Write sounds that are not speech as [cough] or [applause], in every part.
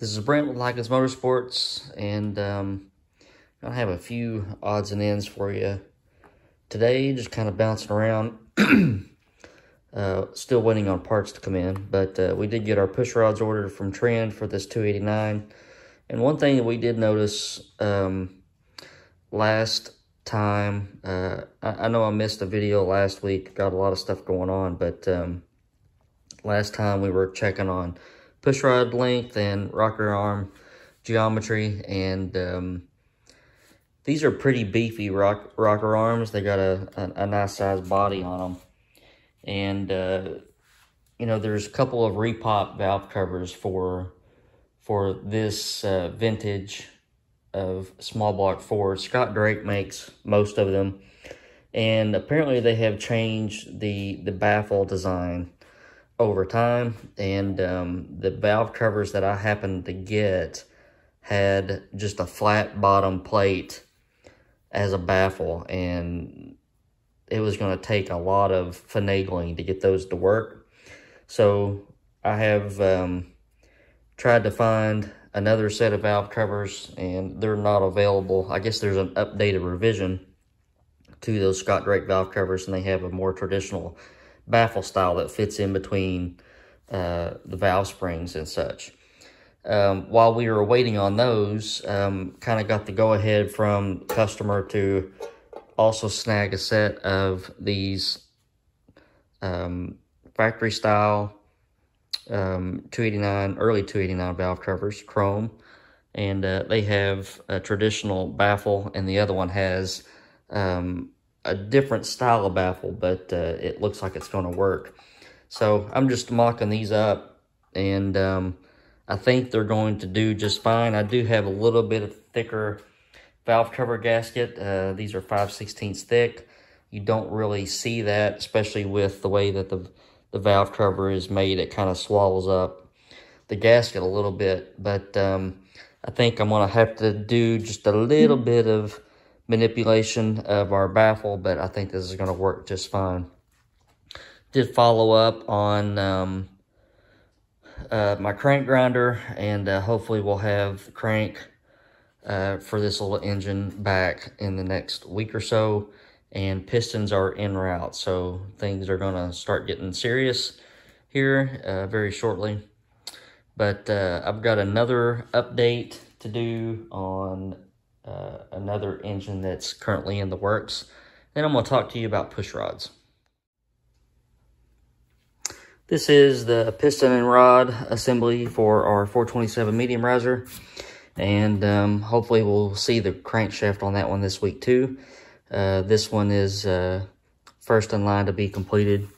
This is Brent with Lykins Motorsports, and um, I have a few odds and ends for you today. Just kind of bouncing around. [clears throat] uh, still waiting on parts to come in, but uh, we did get our push rods ordered from Trend for this 289. And one thing that we did notice um, last time, uh, I, I, know I missed a video last week, got a lot of stuff going on, but um, last time we were checking on push rod length and rocker arm geometry. And um, these are pretty beefy rock, rocker arms. They got a, a, a nice size body on them. And, uh, you know, there's a couple of repop valve covers for for this uh, vintage of small block Ford. Scott Drake makes most of them. And apparently they have changed the, the baffle design over time. And um, the valve covers that I happened to get had just a flat bottom plate as a baffle. And it was going to take a lot of finagling to get those to work. So I have um, tried to find another set of valve covers and they're not available. I guess there's an updated revision to those Scott Drake valve covers and they have a more traditional baffle style that fits in between uh, the valve springs and such. Um, while we were waiting on those, um, kind of got the go-ahead from customer to also snag a set of these um, factory style um, 289, early 289 valve covers, chrome. And uh, they have a traditional baffle, and the other one has um, a different style of baffle, but uh, it looks like it's going to work. So I'm just mocking these up, and um, I think they're going to do just fine. I do have a little bit of thicker valve cover gasket. Uh, these are 5 16 thick. You don't really see that, especially with the way that the, the valve cover is made. It kind of swallows up the gasket a little bit, but um, I think I'm going to have to do just a little bit of manipulation of our baffle, but I think this is going to work just fine. Did follow up on um, uh, my crank grinder, and uh, hopefully we'll have the crank uh, for this little engine back in the next week or so. And pistons are en route, so things are going to start getting serious here uh, very shortly. But uh, I've got another update to do on uh, another engine that's currently in the works. Then I'm going to talk to you about push rods. This is the piston and rod assembly for our 427 medium riser. And um, hopefully we'll see the crankshaft on that one this week too. Uh, this one is uh, first in line to be completed.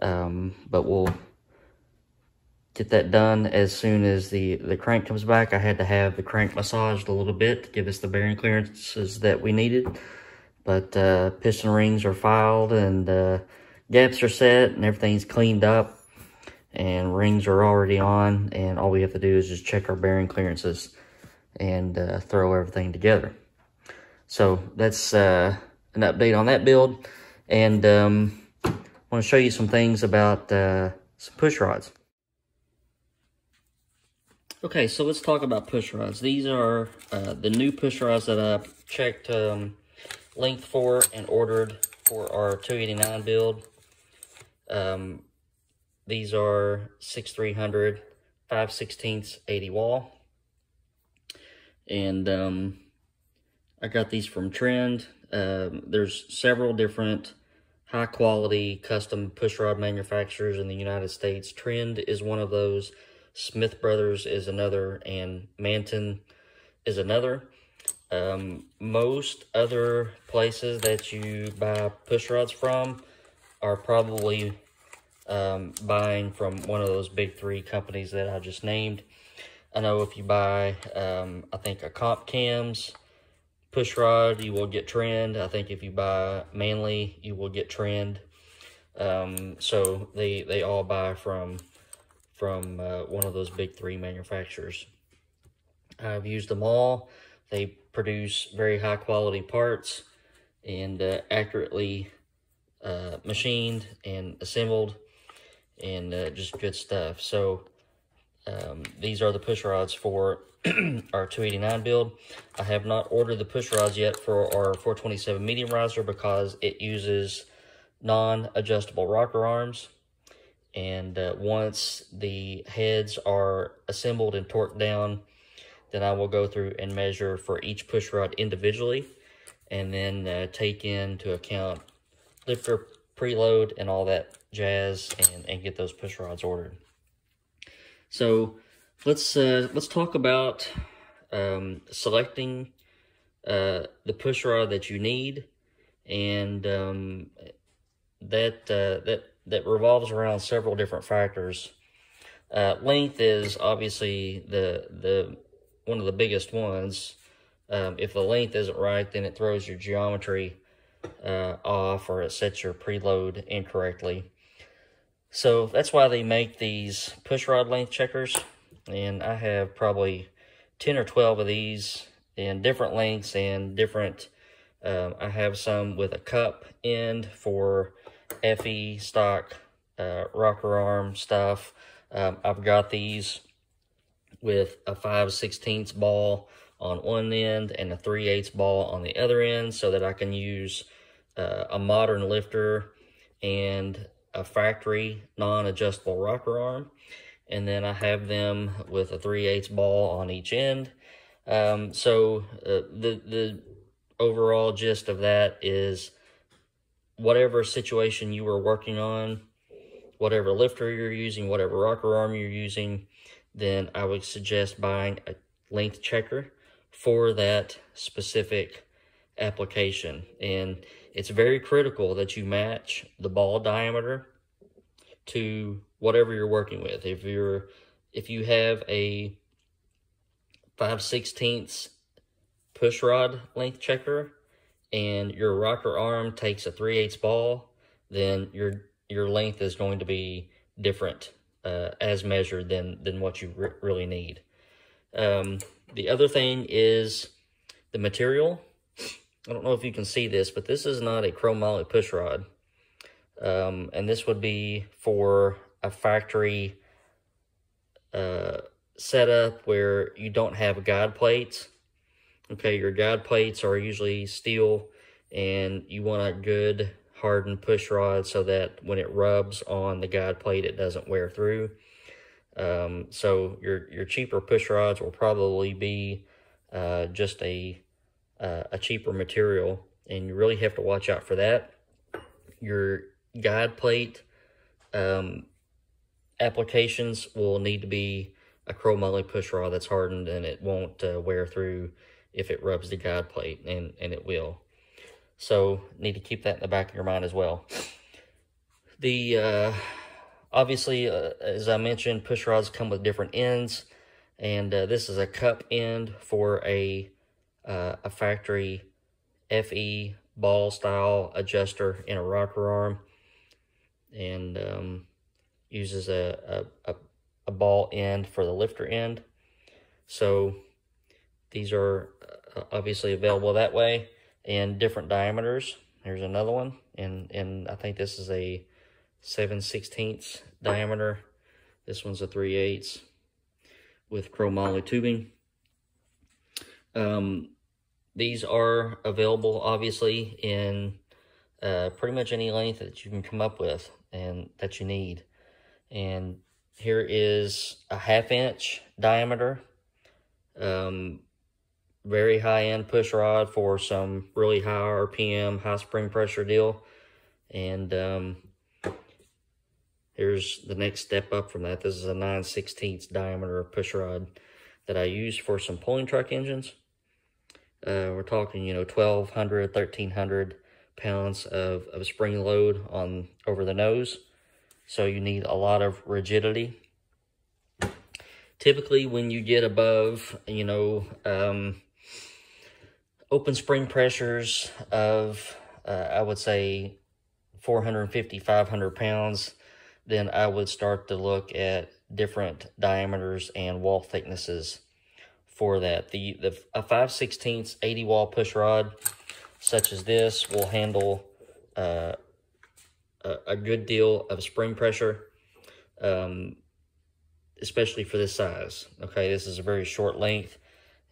Um, but we'll get that done as soon as the, the crank comes back. I had to have the crank massaged a little bit to give us the bearing clearances that we needed. But uh, piston rings are filed and uh, gaps are set and everything's cleaned up. And rings are already on. And all we have to do is just check our bearing clearances and uh, throw everything together. So that's uh, an update on that build. And um, I want to show you some things about uh, some push rods. Okay, so let's talk about push rods. These are uh, the new push rods that I checked um, length for and ordered for our 289 build. Um, these are 6300 5 16 80 wall. And um, I got these from Trend. Um, there's several different high quality custom push rod manufacturers in the United States. Trend is one of those. Smith Brothers is another, and Manton is another. Um, most other places that you buy push rods from are probably um, buying from one of those big three companies that I just named. I know if you buy, um, I think a Comp Cams push rod, you will get Trend. I think if you buy Manley, you will get Trend. Um, so they, they all buy from from uh, one of those big three manufacturers. I've used them all. They produce very high quality parts and uh, accurately uh, machined and assembled and uh, just good stuff. So um, these are the push rods for [clears throat] our 289 build. I have not ordered the push rods yet for our 427 medium riser because it uses non-adjustable rocker arms. And uh, once the heads are assembled and torqued down, then I will go through and measure for each push rod individually and then uh, take into account lifter preload and all that jazz and, and get those push rods ordered. So let's uh, let's talk about um, selecting uh, the push rod that you need, and um, that uh, that that revolves around several different factors. Uh, length is obviously the the one of the biggest ones. Um, if the length isn't right, then it throws your geometry uh, off or it sets your preload incorrectly. So that's why they make these push rod length checkers. And I have probably 10 or 12 of these in different lengths and different, um, I have some with a cup end for FE stock uh, rocker arm stuff. Um, I've got these with a 5 16 ball on one end and a 3 8 ball on the other end so that I can use uh, a modern lifter and a factory non-adjustable rocker arm. And then I have them with a 3 8 ball on each end. Um, so uh, the, the overall gist of that is whatever situation you were working on, whatever lifter you're using, whatever rocker arm you're using, then I would suggest buying a length checker for that specific application. And it's very critical that you match the ball diameter to whatever you're working with. If you're if you have a 5 16ths push rod length checker and your rocker arm takes a 3 8 ball, then your your length is going to be different uh, as measured than than what you re really need. Um, the other thing is the material. I don't know if you can see this, but this is not a chrome chromoly push rod. Um, and this would be for a factory uh, setup where you don't have guide plates. Okay, your guide plates are usually steel and you want a good hardened push rod so that when it rubs on the guide plate, it doesn't wear through. Um, so your, your cheaper push rods will probably be uh, just a uh, a cheaper material, and you really have to watch out for that. Your guide plate um, applications will need to be a chromoly push rod that's hardened and it won't uh, wear through if it rubs the guide plate, and, and it will. So need to keep that in the back of your mind as well. The uh, obviously, uh, as I mentioned, push rods come with different ends, and uh, this is a cup end for a uh, a factory FE ball style adjuster in a rocker arm and um, uses a, a, a, ball end for the lifter end. So these are uh, obviously available that way in different diameters. Here's another one, and, and I think this is a 7 16ths diameter. This one's a 3 8 with chromoly tubing. Um, these are available, obviously, in uh, pretty much any length that you can come up with and that you need. And here is a half inch diameter, um, very high end push rod for some really high RPM, high spring pressure deal. And um, here's the next step up from that. This is a 9 16 diameter push rod that I use for some pulling truck engines. Uh, we're talking, you know, 1,200, 1,300 pounds of, of spring load on over the nose. So you need a lot of rigidity. Typically, when you get above, you know, um, open spring pressures of, uh, I would say, 450, 500 pounds, then I would start to look at different diameters and wall thicknesses for that. The, the A 5 16 80 wall push rod, such as this, will handle uh, a, a, good deal of spring pressure. Um, especially for this size. Okay, this is a very short length,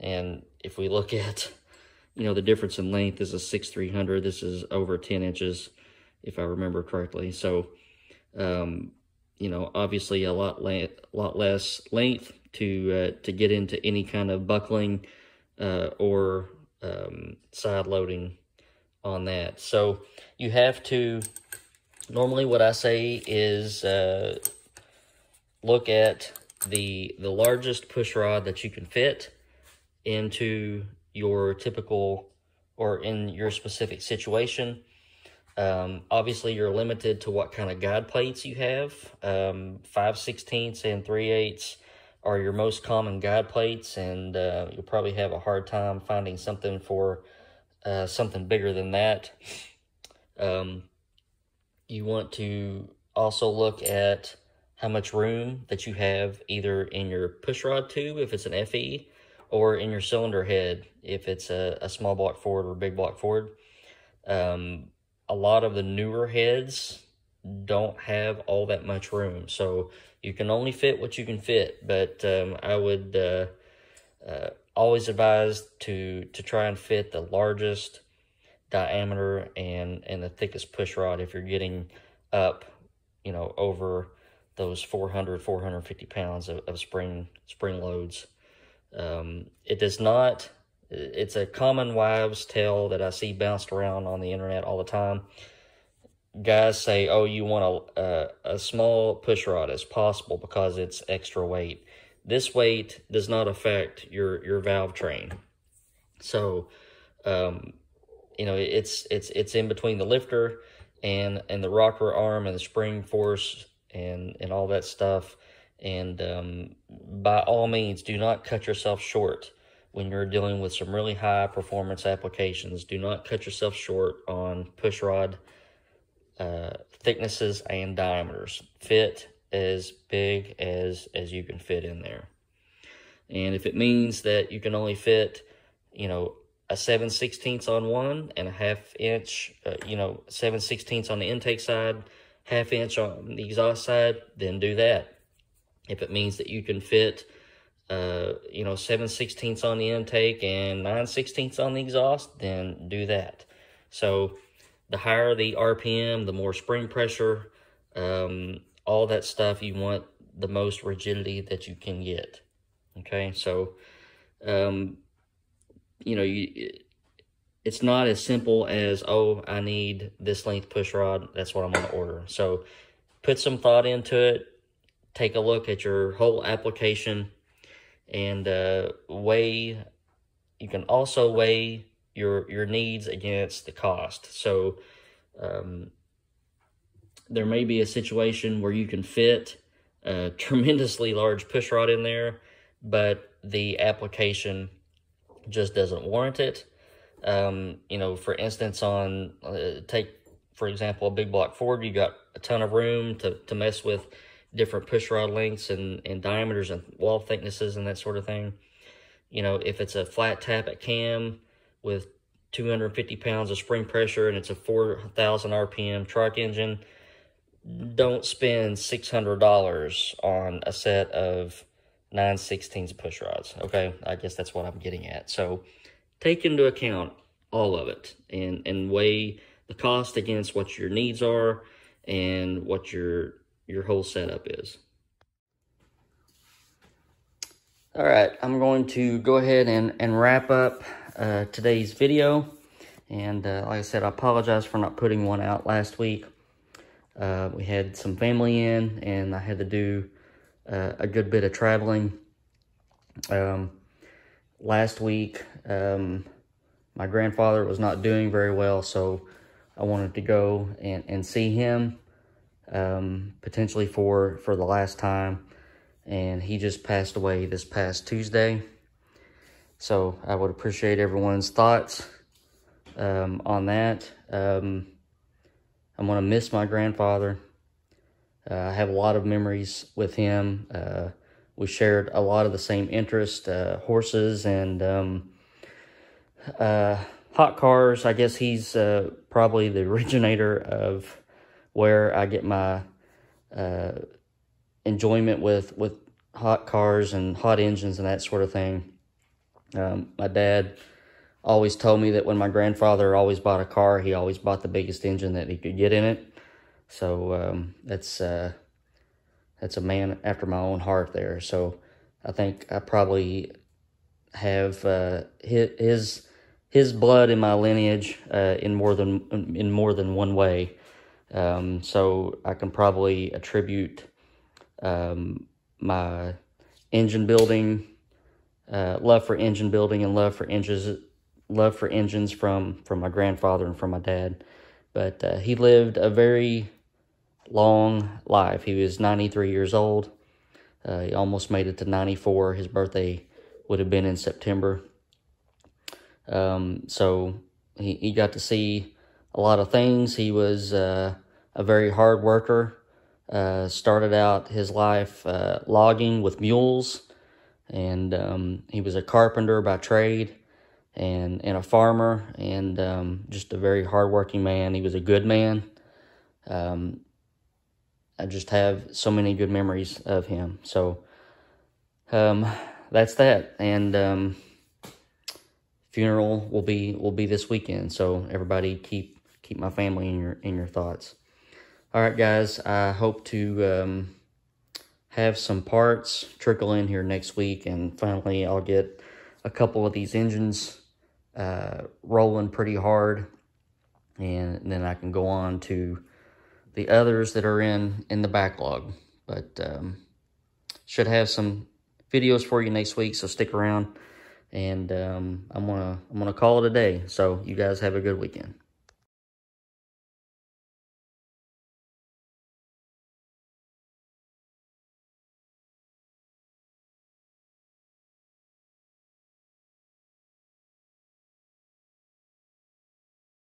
and if we look [laughs] at, you know, the difference in length, is 6300, this is over 10 inches, if I remember correctly. So, um, you know, obviously a lot, lot less length to uh, to get into any kind of buckling uh, or um, side loading on that. So you have to, normally what I say is uh, look at the, the largest push rod that you can fit into your typical or in your specific situation. Um, obviously, you're limited to what kind of guide plates you have. Um, 5 16ths and 3 eighths are your most common guide plates, and uh, you'll probably have a hard time finding something for uh, something bigger than that. Um, you want to also look at how much room that you have either in your pushrod tube, if it's an FE, or in your cylinder head, if it's a, a small block Ford or big block Ford. Um, a lot of the newer heads don't have all that much room. So you can only fit what you can fit, but um, I would uh, uh, always advise to to try and fit the largest diameter and and the thickest push rod if you're getting up, you know, over those 400 450 pounds of, of spring spring loads. Um, it does not. It's a common wives' tale that I see bounced around on the internet all the time guys say, oh, you want a, a, a, small push rod as possible because it's extra weight. This weight does not affect your, your valve train. So, um, you know, it's, it's, it's in between the lifter and, and the rocker arm and the spring force and, and all that stuff. And um, by all means, do not cut yourself short when you're dealing with some really high performance applications. Do not cut yourself short on push rod uh, thicknesses and diameters. Fit as big as, as you can fit in there. And if it means that you can only fit, you know, a 7 16ths on one and a half inch, uh, you know, 7 16ths on the intake side, half inch on the exhaust side, then do that. If it means that you can fit, uh, you know, 7 16ths on the intake and 9 16ths on the exhaust, then do that. So the higher the RPM, the more spring pressure, um, all that stuff, you want the most rigidity that you can get. Okay, so, um, you know, you, it's not as simple as, oh, I need this length push rod. That's what I'm going to order. So put some thought into it. Take a look at your whole application and uh, weigh. You can also weigh your your needs against the cost. So um, there may be a situation where you can fit a [laughs] tremendously large push rod in there, but the application just doesn't warrant it. Um, you know, for instance, on uh, take for example a big block Ford, you got a ton of room to to mess with different push rod lengths and and diameters and wall thicknesses and that sort of thing. You know, if it's a flat tappet cam with 250 pounds of spring pressure and it's a 4,000 RPM truck engine, don't spend $600 on a set of 9 16s push rods. Okay, I guess that's what I'm getting at. So take into account all of it and, and weigh the cost against what your needs are and what your your whole setup is. All right, I'm going to go ahead and, and wrap up uh, today's video. And uh, like I said, I apologize for not putting one out last week. Uh, we had some family in, and I had to do uh, a good bit of traveling. Um, last week, um, my grandfather was not doing very well, so I wanted to go and, and see him um, potentially for, for the last time and he just passed away this past Tuesday. So I would appreciate everyone's thoughts um, on that. Um, I'm going to miss my grandfather. Uh, I have a lot of memories with him. Uh, we shared a lot of the same interests, uh, horses and um, uh, hot cars. I guess he's uh, probably the [laughs] originator of where I get my uh, enjoyment with with hot cars and hot engines and that sort of thing. Um, my dad always told me that when my grandfather always bought a car, he always bought the biggest engine that he could get in it. So um, that's uh, that's a man after my own heart there. So I think I probably have uh, his his blood in my lineage uh, in more than in more than one way. Um, so I can probably attribute um, my engine building, uh, love for engine building, and love for engines, love for engines from from my grandfather and from my dad. But uh, he lived a very long life. He was 93 years old. Uh, he almost made it to 94. His birthday would have been in September. Um, so he, he got to see a lot of things. He was uh, a very hard worker. Uh, started out his life uh, logging with mules, and um, he was a carpenter by trade and, and a farmer, and um, just a very hardworking man. He was a good man. Um, I just have so many good memories of him. So um, that's that. And um, funeral will be will be this weekend. So everybody keep keep my family in your in your thoughts. All right, guys. I hope to um, have some parts trickle in here next week, and finally I'll get a couple of these engines uh, rolling pretty hard, and then I can go on to the others that are in in the backlog. But um, should have some videos for you next week, so stick around. And um, I'm gonna I'm gonna call it a day. So you guys have a good weekend.